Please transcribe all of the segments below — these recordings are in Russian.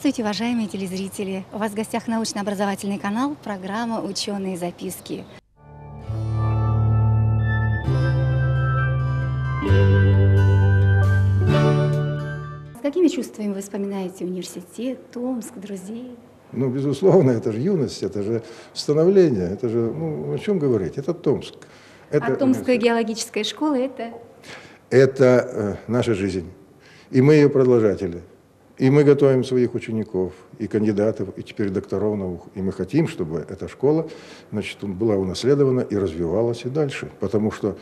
Здравствуйте, уважаемые телезрители! У вас в гостях научно-образовательный канал, программа «Ученые записки». С какими чувствами вы вспоминаете университет, Томск, друзей? Ну, безусловно, это же юность, это же становление, это же, ну, о чем говорить, это Томск. Это, а Томская геологическая школа – это? Это э, наша жизнь, и мы ее продолжатели. И мы готовим своих учеников, и кандидатов, и теперь докторов наук. И мы хотим, чтобы эта школа значит, была унаследована и развивалась и дальше. Потому что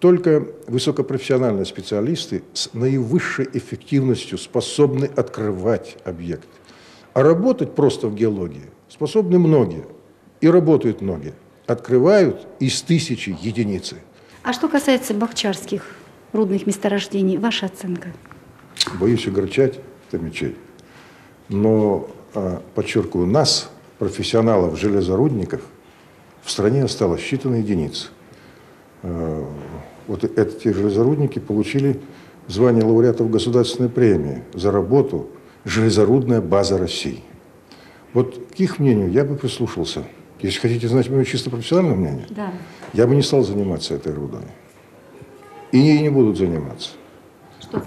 только высокопрофессиональные специалисты с наивысшей эффективностью способны открывать объект. А работать просто в геологии способны многие. И работают многие. Открывают из тысячи единицы. А что касается бахчарских рудных месторождений, ваша оценка? Боюсь огорчать мечей. Но, а, подчеркиваю, нас, профессионалов, железорудников, в стране осталось считанные единицы. А, вот эти железорудники получили звание лауреатов государственной премии за работу «Железорудная база России». Вот к их мнению я бы прислушался. Если хотите знать мое чисто профессиональное мнение, да. я бы не стал заниматься этой рудой. И не, не будут заниматься.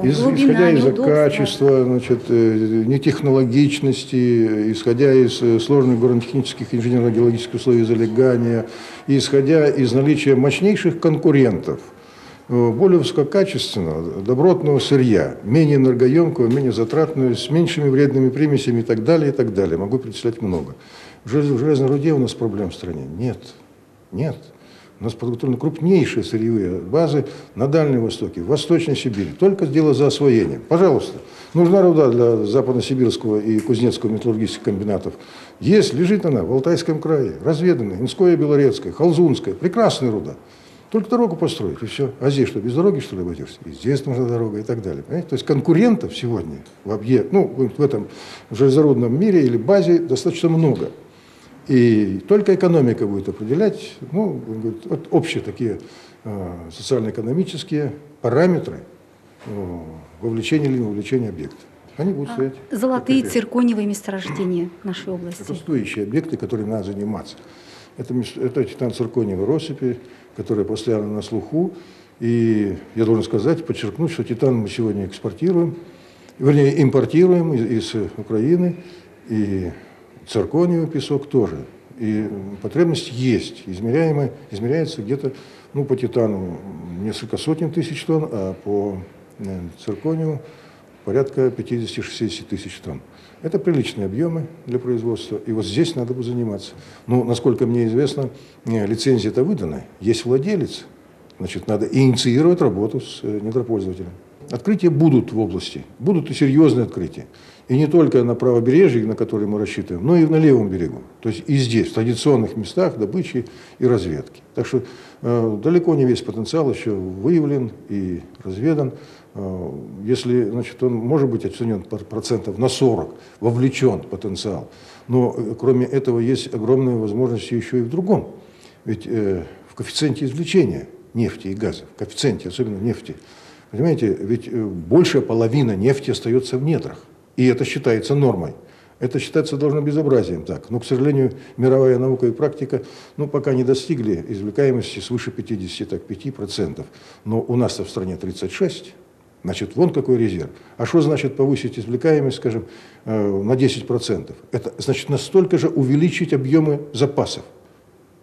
Из, исходя из качества, значит, э, нетехнологичности, исходя из э, сложных горно-технических инженерно-геологических условий залегания, исходя из наличия мощнейших конкурентов, э, более высококачественного, добротного сырья, менее энергоемкого, менее затратного, с меньшими вредными примесями и так далее, и так далее. Могу перечислять много. В железной руде у нас проблем в стране нет. Нет. У нас подготовлены крупнейшие сырьевые базы на Дальнем Востоке, в Восточной Сибири. Только дело за освоением. Пожалуйста. Нужна руда для Западно-Сибирского и Кузнецкого металлургических комбинатов. Есть, лежит она в Алтайском крае, разведанная, Инское, Белорецкая, Халзунская. Прекрасная руда. Только дорогу построить, и все. А здесь что, без дороги, что ли, обойдешься? И здесь нужна дорога, и так далее. Понимаете? То есть конкурентов сегодня в объект, ну, в этом железорудном мире или базе достаточно много. И только экономика будет определять, ну, вот общие такие э, социально-экономические параметры э, вовлечения или не вовлечения объекта. Они будут а стоять. Золотые циркониевые месторождения нашей области. Это стоящие объекты, которыми надо заниматься. Это, это титан-циркониевые россыпи, которые постоянно на слуху. И я должен сказать, подчеркнуть, что титан мы сегодня экспортируем, вернее, импортируем из, из Украины. И циркониевый песок тоже. И потребность есть, измеряемая, измеряется где-то, ну, по титану несколько сотен тысяч тонн, а по э, цирконию порядка 50-60 тысяч тонн. Это приличные объемы для производства, и вот здесь надо бы заниматься. Ну, насколько мне известно, э, лицензия-то выдана, есть владелец, значит, надо инициировать работу с э, недропользователем. Открытия будут в области, будут и серьезные открытия. И не только на правобережье, на которое мы рассчитываем, но и на левом берегу. То есть и здесь, в традиционных местах добычи и разведки. Так что э, далеко не весь потенциал еще выявлен и разведан. Э, если значит, он может быть оценен процентов на 40, вовлечен потенциал. Но э, кроме этого есть огромные возможности еще и в другом. Ведь э, в коэффициенте извлечения нефти и газа, в коэффициенте, особенно нефти, понимаете, ведь э, большая половина нефти остается в недрах. И это считается нормой. Это считается должно безобразием так. Но, к сожалению, мировая наука и практика ну, пока не достигли извлекаемости свыше 55%. Но у нас-то в стране 36%. Значит, вон какой резерв. А что значит повысить извлекаемость, скажем, э, на 10%? Это значит настолько же увеличить объемы запасов,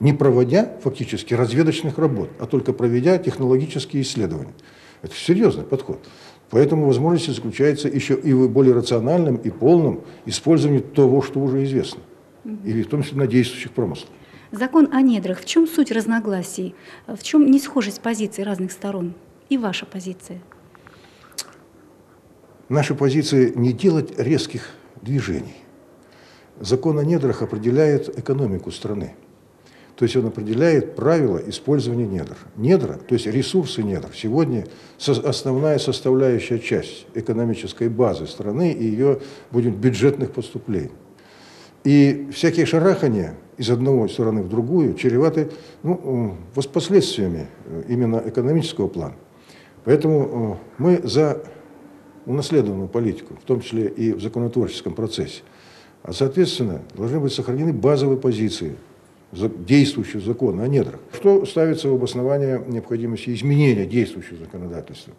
не проводя фактически разведочных работ, а только проведя технологические исследования. Это серьезный подход. Поэтому возможность заключается еще и в более рациональном и полном использовании того, что уже известно, или в том числе на действующих промыслах. Закон о недрах. В чем суть разногласий? В чем несхожесть позиций разных сторон? И ваша позиция? Наша позиция не делать резких движений. Закон о недрах определяет экономику страны. То есть он определяет правила использования недр. Недра, то есть ресурсы недр, сегодня основная составляющая часть экономической базы страны и ее будет бюджетных поступлений. И всякие шарахания из одной стороны в другую чреваты ну, последствиями э, именно экономического плана. Поэтому э, мы за унаследованную политику, в том числе и в законотворческом процессе. А, соответственно, должны быть сохранены базовые позиции действующего закона о недрах. Что ставится в обоснование необходимости изменения действующего законодательства?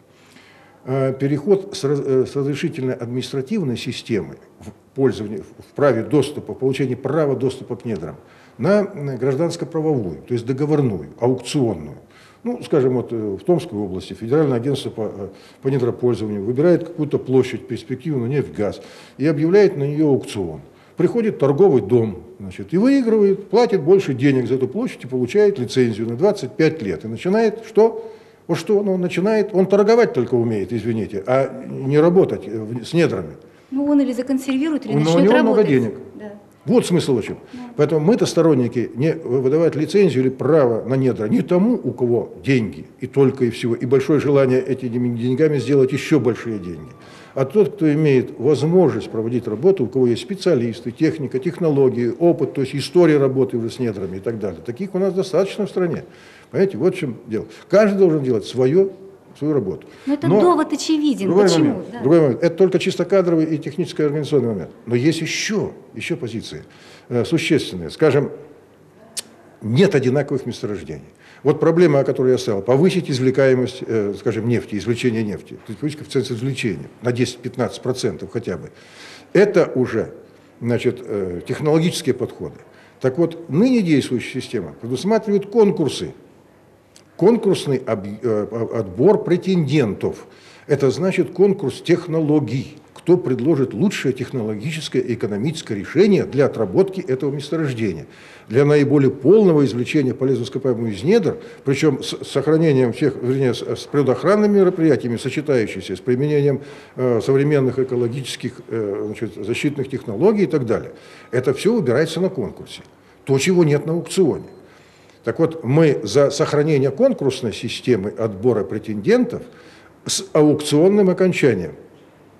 Э, переход э, с разрешительной административной системы в пользовании, в праве доступа, получения права доступа к недрам на м, гражданско-правовую, то есть договорную, аукционную. Ну, скажем, вот э, в Томской области Федеральное агентство по, э, по недропользованию выбирает какую-то площадь перспективную нефть, газ и объявляет на нее аукцион. Приходит торговый дом значит, и выигрывает, платит больше денег за эту площадь и получает лицензию на 25 лет. И начинает что? Вот что он, он начинает, он торговать только умеет, извините, а не работать э, с недрами. Ну, он или законсервирует, или Но у начнет него много работать. денег. Да. Вот смысл в чем. Поэтому мы-то сторонники не выдавать лицензию или право на недра не тому, у кого деньги, и только и всего, и большое желание этими деньгами сделать еще большие деньги. А тот, кто имеет возможность проводить работу, у кого есть специалисты, техника, технологии, опыт, то есть история работы уже с недрами и так далее. Таких у нас достаточно в стране. Понимаете, вот в чем дело. Каждый должен делать свое, свою работу. Но это Но- довод очевиден. Другой Почему? момент, Да. другой момент. Это только чисто кадровый и технический организационный момент. Но есть еще, еще позиции э, существенные. Скажем, нет одинаковых месторождений. Вот проблема, о которой я сказал, повысить извлекаемость, э, скажем, нефти, извлечение нефти, то есть повысить коэффициент извлечения на 10-15% хотя бы. Это уже значит, э, технологические подходы. Так вот, ныне действующая система предусматривает конкурсы, конкурсный э, отбор претендентов. Это значит конкурс технологий. Кто предложит лучшее технологическое и экономическое решение для отработки этого месторождения, для наиболее полного извлечения полезных ископаемых из недр, причем с сохранением всех, вернее, с, природоохранными мероприятиями, сочетающимися с применением э, современных экологических э, значит, защитных технологий и так далее. Это все выбирается на конкурсе. То, чего нет на аукционе. Так вот, мы за сохранение конкурсной системы отбора претендентов с аукционным окончанием.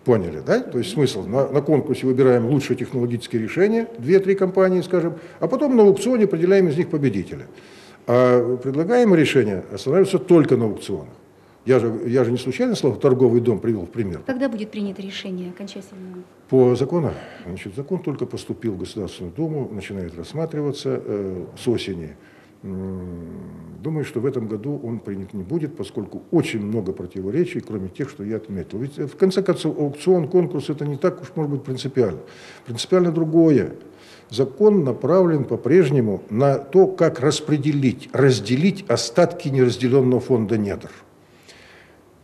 Поняли, да? То есть смысл, на, на конкурсе выбираем лучшие технологические решения, две-три компании, скажем, а потом на аукционе определяем из них победителя. А предлагаемые решения останавливаются только на аукционах. Я же, я же не случайно слово «торговый дом» привел в пример. Когда будет принято решение окончательное? По закону, значит, закон только поступил в Государственную Думу, начинает рассматриваться э, с осени. Думаю, что в этом году он принят не будет, поскольку очень много противоречий, кроме тех, что я отметил. Ведь э, в конце концов аукцион, конкурс это не так уж может быть принципиально. Принципиально другое. Закон направлен по-прежнему на то, как распределить, разделить остатки неразделенного фонда недр.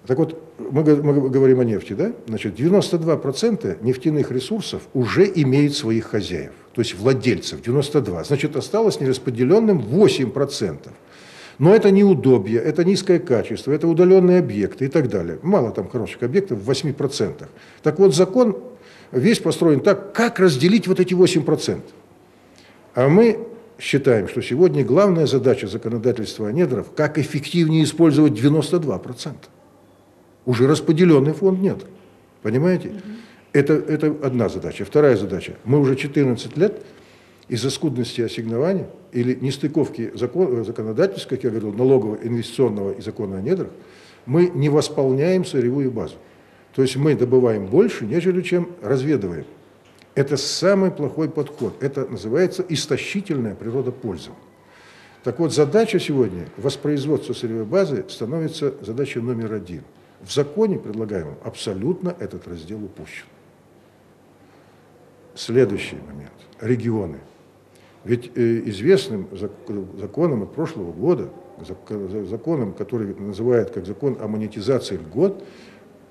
Так вот, мы, мы говорим о нефти, да? Значит, 92% нефтяных ресурсов уже имеют своих хозяев, то есть владельцев, 92. Значит, осталось нераспределенным 8%. Но это неудобье, это низкое качество, это удаленные объекты и так далее. Мало там хороших объектов в 8%. Так вот, закон весь построен так, как разделить вот эти 8%. А мы считаем, что сегодня главная задача законодательства о недрах, как эффективнее использовать 92%. Уже распределенный фонд нет. Понимаете? Это, это одна задача. Вторая задача. Мы уже 14 лет из-за скудности ассигнований или нестыковки закон, законодательства, как я говорил, налогового, инвестиционного и закона о недрах, мы не восполняем сырьевую базу. То есть мы добываем больше, нежели чем разведываем. Это самый плохой подход. Это называется истощительная природопользование. Так вот, задача сегодня воспроизводства сырьевой базы становится задачей номер один. В законе предлагаемом абсолютно этот раздел упущен. Следующий момент. Регионы. Ведь э, известным зак- законом от прошлого года, зак- законом, который называют как закон о монетизации льгот,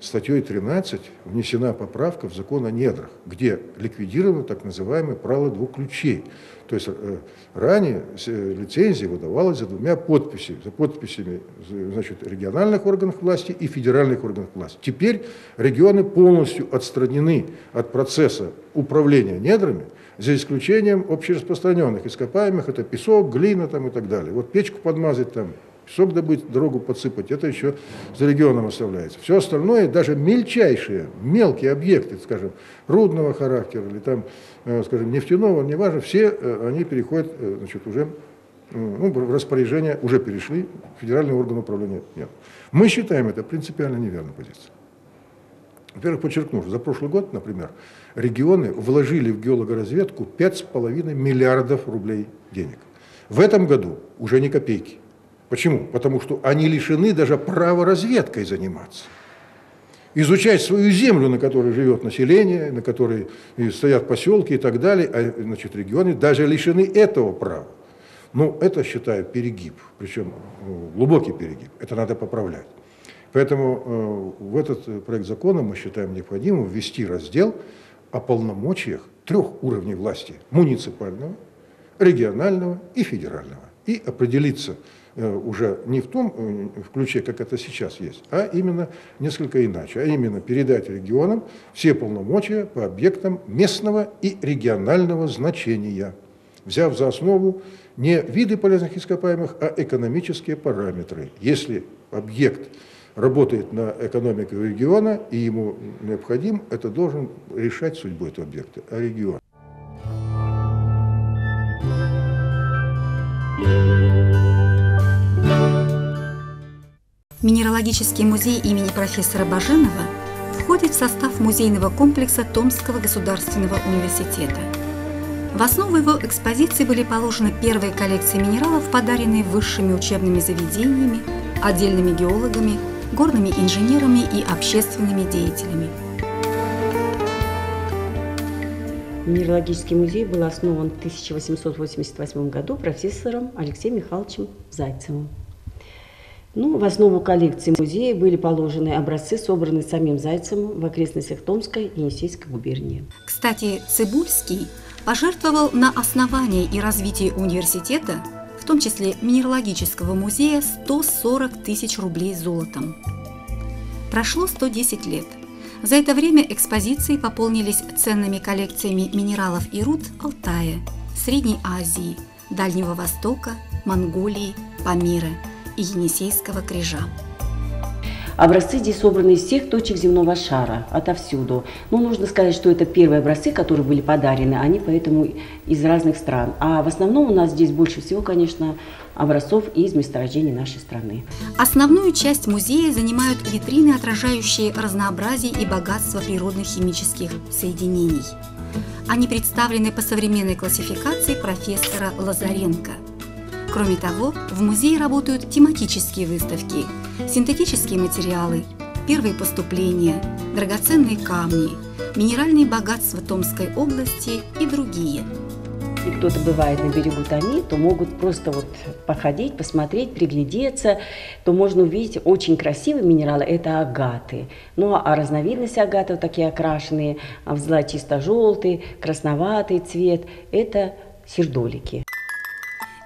статьей 13 внесена поправка в закон о недрах, где ликвидировано так называемое правило двух ключей. То есть э, ранее э, лицензия выдавалась за двумя подписями, за подписями значит, региональных органов власти и федеральных органов власти. Теперь регионы полностью отстранены от процесса управления недрами, за исключением общераспространенных ископаемых, это песок, глина там и так далее. Вот печку подмазать там, песок добыть, дорогу подсыпать, это еще за регионом оставляется. Все остальное, даже мельчайшие, мелкие объекты, скажем, рудного характера или там, э, скажем, нефтяного, неважно, все э, они переходят, э, значит, уже ну, в распоряжение, уже перешли, федеральный орган управления нет. Мы считаем это принципиально неверной позицией. Во-первых, подчеркну, что за прошлый год, например, регионы вложили в геологоразведку 5,5 миллиардов рублей денег. В этом году уже ни копейки. Почему? Потому что они лишены даже права разведкой заниматься. Изучать свою землю, на которой живет население, на которой стоят поселки и так далее, а значит, регионы даже лишены этого права. Ну, это, считаю, перегиб, причем ну, глубокий перегиб. Это надо поправлять. Поэтому э, в этот проект закона мы считаем необходимым ввести раздел о полномочиях трех уровней власти – муниципального, регионального и федерального. И определиться э, уже не в том э, в ключе, как это сейчас есть, а именно несколько иначе, а именно передать регионам все полномочия по объектам местного и регионального значения, взяв за основу не виды полезных ископаемых, а экономические параметры. Если объект работает на экономику региона, и ему необходим, это должен решать судьбу этого объекта, а регион. Минералогический музей имени профессора Баженова входит в состав музейного комплекса Томского государственного университета. В основу его экспозиции были положены первые коллекции минералов, подаренные высшими учебными заведениями, отдельными геологами, горными инженерами и общественными деятелями. Минералогический музей был основан в 1888 году профессором Алексеем Михайловичем Зайцевым. Ну, в основу коллекции музея были положены образцы, собранные самим Зайцевым в окрестностях Томской и Енисейской губернии. Кстати, Цибульский пожертвовал на основание и развитие университета, в том числе Минералогического музея, 140 тысяч рублей золотом. Прошло 110 лет. За это время экспозиции пополнились ценными коллекциями минералов и руд Алтая, Средней Азии, Дальнего Востока, Монголии, Памира – и Енисейского крижа. Образцы здесь собраны из всех точек земного шара, отовсюду. Но ну, нужно сказать, что это первые образцы, которые были подарены, они поэтому из разных стран. А в основном у нас здесь больше всего, конечно, образцов из месторождений нашей страны. Основную часть музея занимают витрины, отражающие разнообразие и богатство природных химических соединений. Они представлены по современной классификации профессора Лазаренко – Кроме того, в музее работают тематические выставки, синтетические материалы, первые поступления, драгоценные камни, минеральные богатства Томской области и другие. Если кто-то бывает на берегу Томи, то могут просто вот походить, посмотреть, приглядеться, то можно увидеть очень красивые минералы – это агаты. Ну а разновидности агатов, такие окрашенные в золотисто-желтый, красноватый цвет – это сердолики.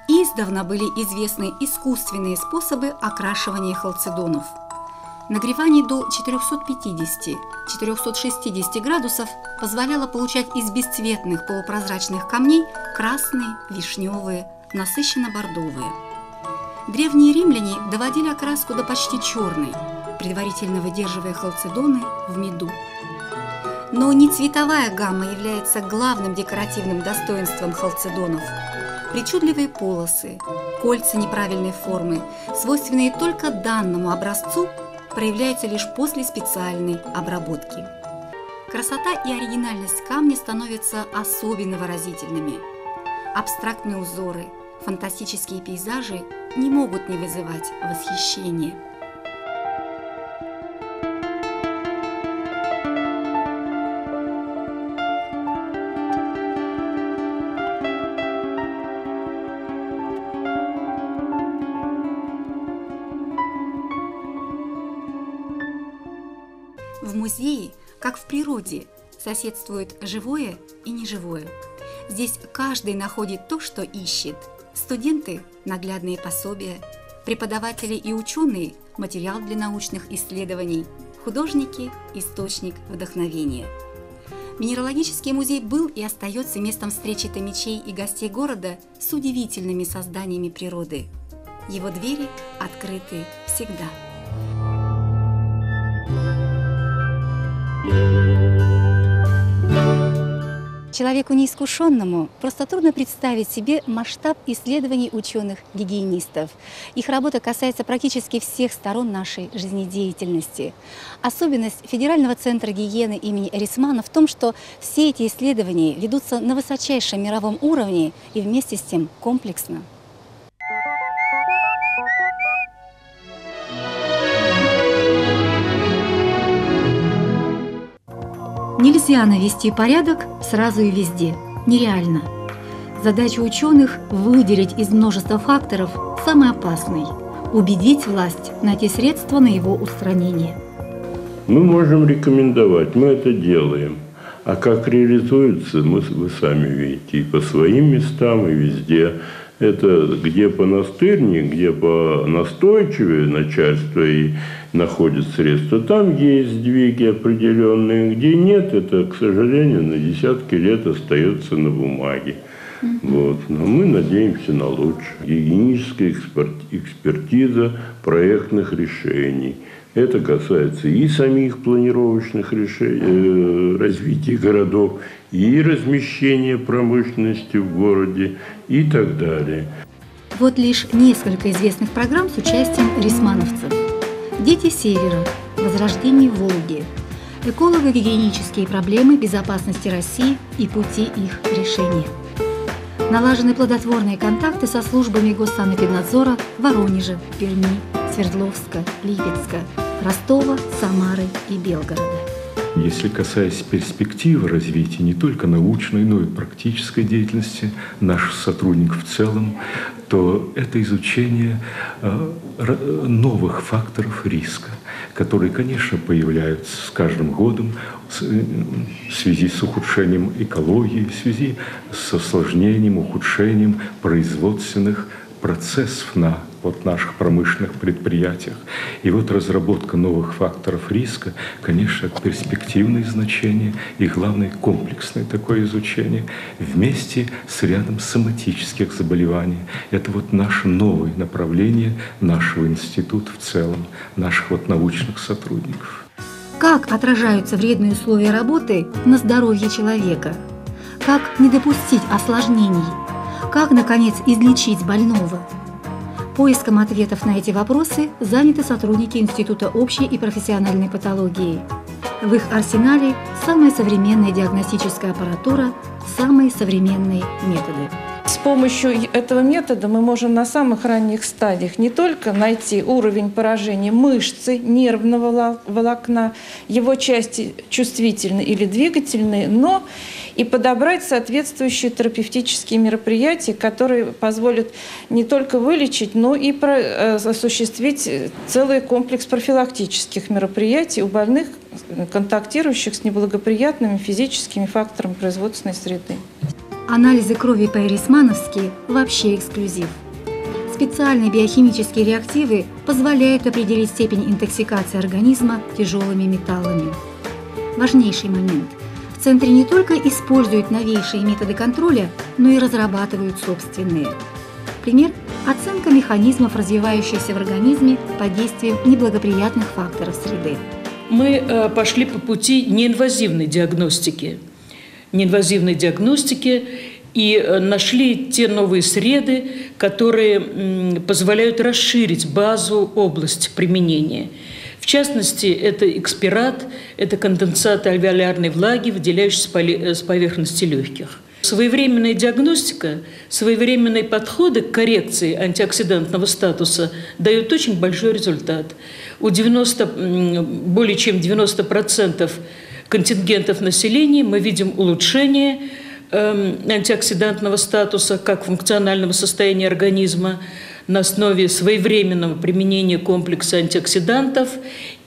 Издавна были известны искусственные способы окрашивания халцедонов. Нагревание до 450-460 градусов позволяло получать из бесцветных полупрозрачных камней красные, вишневые, насыщенно-бордовые. Древние римляне доводили окраску до почти черной, предварительно выдерживая халцедоны в меду. Но не цветовая гамма является главным декоративным достоинством халцедонов – причудливые полосы, кольца неправильной формы, свойственные только данному образцу, проявляются лишь после специальной обработки. Красота и оригинальность камня становятся особенно выразительными. Абстрактные узоры, фантастические пейзажи не могут не вызывать восхищения. Как в природе, соседствует живое и неживое. Здесь каждый находит то, что ищет. Студенты – наглядные пособия, преподаватели и ученые – материал для научных исследований, художники – источник вдохновения. Минералогический музей был и остается местом встречи томичей и гостей города с удивительными созданиями природы. Его двери открыты всегда. Человеку неискушенному просто трудно представить себе масштаб исследований ученых-гигиенистов. Их работа касается практически всех сторон нашей жизнедеятельности. Особенность Федерального центра гигиены имени Эрисмана в том, что все эти исследования ведутся на высочайшем мировом уровне и вместе с тем комплексно. Нельзя навести порядок сразу и везде. Нереально. Задача ученых – выделить из множества факторов самый опасный – убедить власть найти средства на его устранение. Мы можем рекомендовать, мы это делаем. А как реализуется, мы, вы сами видите, и по своим местам, и везде. Это где понастырнее, где понастойчивее начальство и находит средства. Там есть сдвиги определенные, где нет, это, к сожалению, на десятки лет остается на бумаге. Вот. Но мы надеемся на лучшее. Гигиеническая экспертиза проектных решений. Это касается и самих планировочных решений, э, развития городов, и размещения промышленности в городе и так далее. Вот лишь несколько известных программ с участием рисмановцев. «Дети Севера», «Возрождение Волги», «Эколого-гигиенические проблемы безопасности России и пути их решения». Налажены плодотворные контакты со службами Госсанэпиднадзора Воронежа, Перми, Свердловска, Липецка, Ростова, Самары и Белгорода. Если касаясь перспективы развития не только научной, но и практической деятельности наших сотрудников в целом, то это изучение э, новых факторов риска, которые, конечно, появляются с каждым годом э, в связи с ухудшением экологии, в связи с осложнением, ухудшением производственных процессов на вот наших промышленных предприятиях. И вот разработка новых факторов риска, конечно, перспективное значение и, главное, комплексное такое изучение вместе с рядом соматических заболеваний. Это вот наше новое направление нашего института в целом, наших вот научных сотрудников. Как отражаются вредные условия работы на здоровье человека? Как не допустить осложнений? Как, наконец, излечить больного? Поиском ответов на эти вопросы заняты сотрудники Института общей и профессиональной патологии. В их арсенале самая современная диагностическая аппаратура, самые современные методы. С помощью этого метода мы можем на самых ранних стадиях не только найти уровень поражения мышцы нервного волокна, его части чувствительные или двигательные, но и подобрать соответствующие терапевтические мероприятия, которые позволят не только вылечить, но и э, осуществить целый комплекс профилактических мероприятий у больных, контактирующих с неблагоприятными физическими факторами производственной среды. Анализы крови по-эрисмановски вообще эксклюзив. Специальные биохимические реактивы позволяют определить степень интоксикации организма тяжелыми металлами. Важнейший момент – центре не только используют новейшие методы контроля, но и разрабатывают собственные. Пример – оценка механизмов, развивающихся в организме под действием неблагоприятных факторов среды. Мы э, пошли по пути неинвазивной диагностики. Неинвазивной диагностики и э, нашли те новые среды, которые позволяют расширить базу области применения – в частности, это экспират, это конденсат альвеолярной влаги, выделяющийся с поверхности легких. Своевременная диагностика, своевременные подходы к коррекции антиоксидантного статуса дают очень большой результат. У 90, более чем 90% контингентов населения мы видим улучшение эм, антиоксидантного статуса, как функционального состояния организма, на основе своевременного применения комплекса антиоксидантов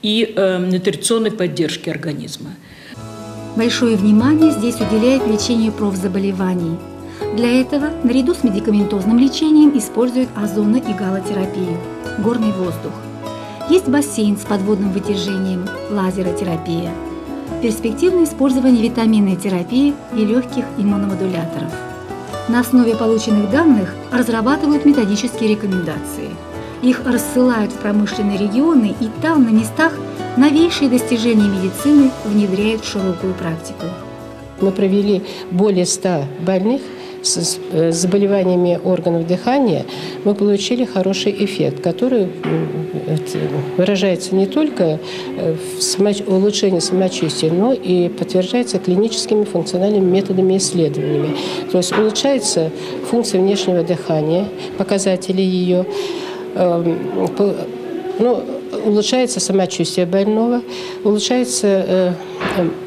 и э, нутриционной поддержки организма. Большое внимание здесь уделяет лечению профзаболеваний. Для этого наряду с медикаментозным лечением используют озоно- и галотерапию, горный воздух. Есть бассейн с подводным вытяжением, лазеротерапия. Перспективное использование витаминной терапии и легких иммуномодуляторов – на основе полученных данных разрабатывают методические рекомендации. Их рассылают в промышленные регионы, и там, на местах, новейшие достижения медицины внедряют в широкую практику. Мы провели более 100 больных с э, заболеваниями органов дыхания, мы получили хороший эффект, который выражается не только э, в улучшении самочувствия, но и подтверждается клиническими функциональными методами исследованиями. То есть улучшается функция внешнего дыхания, показатели ее, эм, ну, улучшается самочувствие больного, улучшается э,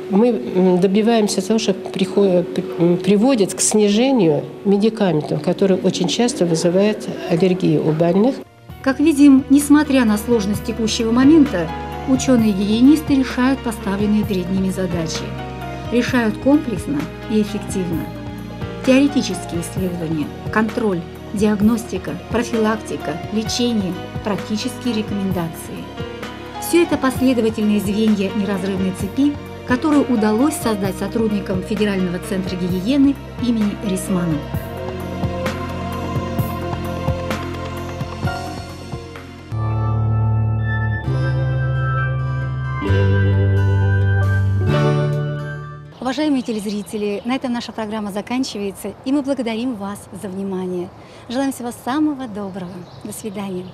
мы добиваемся того, что приводит к снижению медикаментов, которые очень часто вызывают аллергию у больных. Как видим, несмотря на сложность текущего момента, ученые-гигиенисты решают поставленные перед ними задачи. Решают комплексно и эффективно. Теоретические исследования, контроль, диагностика, профилактика, лечение, практические рекомендации. Все это последовательные звенья неразрывной цепи, которую удалось создать сотрудникам Федерального центра гигиены имени Рисмана. Уважаемые телезрители, на этом наша программа заканчивается, и мы благодарим вас за внимание. Желаем всего самого доброго. До свидания.